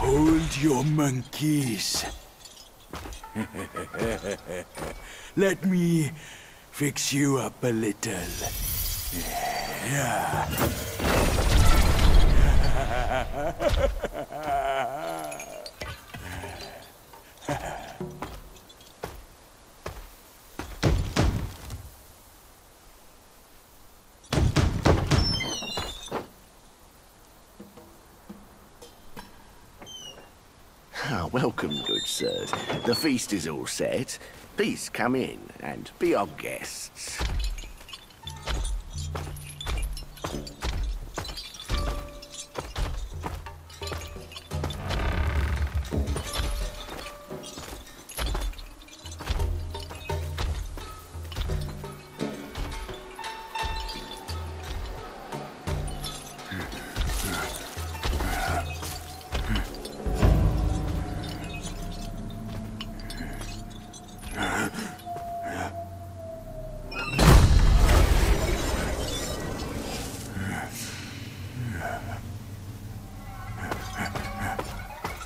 Hold your monkeys. Let me fix you up a little. Ah, welcome, good sirs. The feast is all set. Please come in and be our guests.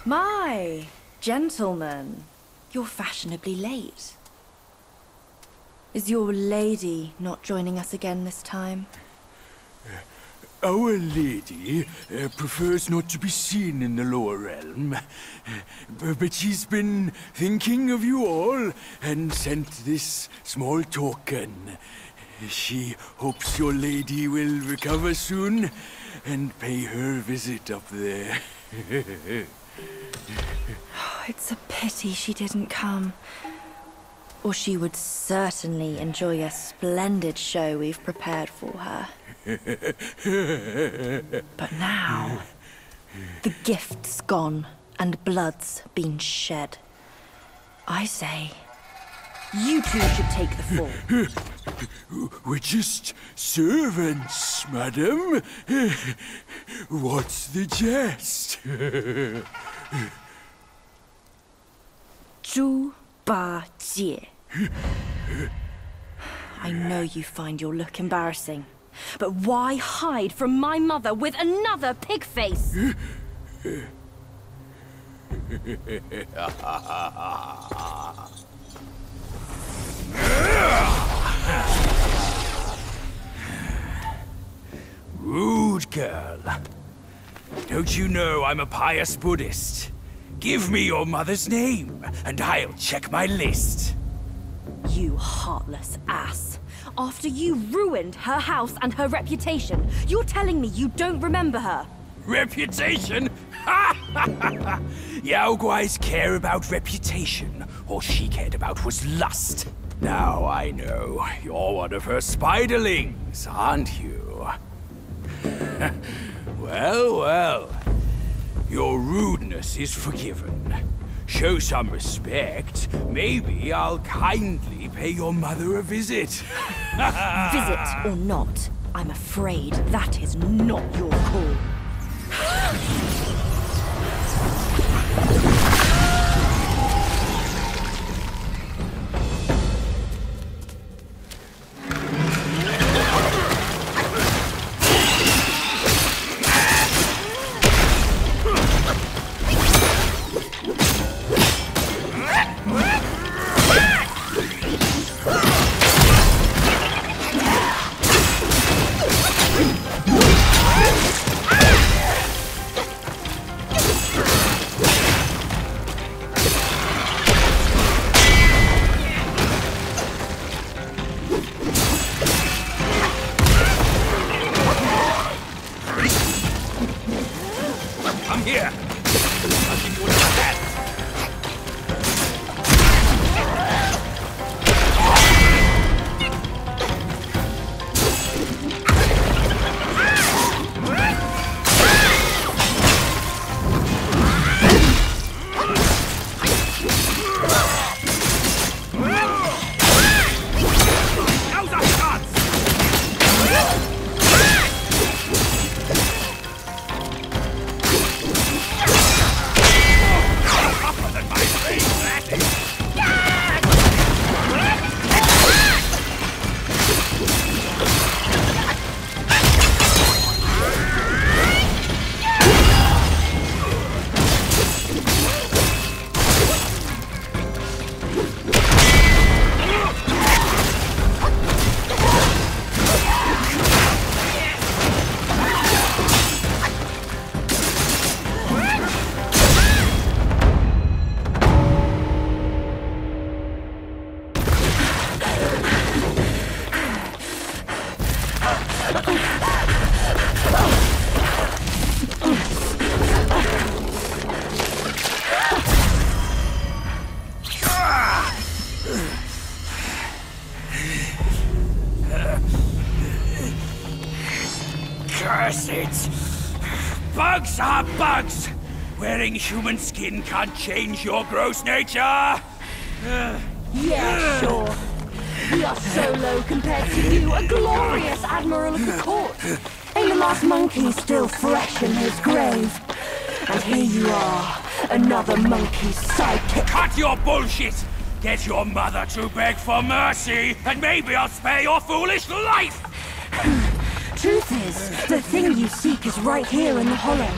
My, gentlemen, you're fashionably late. Is your lady not joining us again this time? Our lady uh, prefers not to be seen in the lower realm. B- But she's been thinking of you all and sent this small token. She hopes your lady will recover soon and pay her visit up there. It's a pity she didn't come. Or she would certainly enjoy a splendid show we've prepared for her. But now, the gift's gone and blood's been shed. I say, you two should take the fall. We're just servants, madam. What's the jest? Zhu Ba Jie. I know you find your look embarrassing, but why hide from my mother with another pig face? Rude girl. Don't you know I'm a pious Buddhist? Give me your mother's name, and I'll check my list. You heartless ass. After you ruined her house and her reputation, you're telling me you don't remember her? Reputation? Ha! ha ha! Yao Guai's care about reputation. All she cared about was lust. Now I know. You're one of her spiderlings, aren't you? Rudeness is forgiven. Show some respect. Maybe I'll kindly pay your mother a visit. Visit or not, I'm afraid that is not your call. Bugs are bugs! Wearing human skin can't change your gross nature! Yeah, sure. We are so low compared to you, a glorious admiral of the court. Ain't the last monkey still fresh in his grave? And here you are, another monkey's sidekick. Cut your bullshit! Get your mother to beg for mercy, and maybe I'll spare your foolish life! Truth is, the thing you seek is right here in the hollow.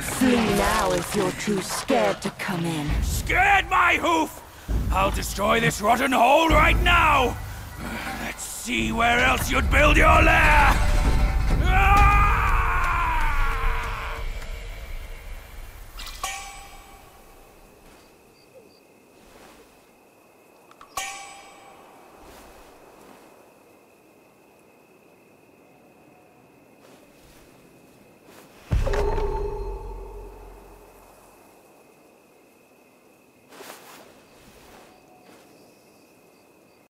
Flee now if you're too scared to come in. Scared my hoof! I'll destroy this rotten hole right now! See where else you'd build your lair!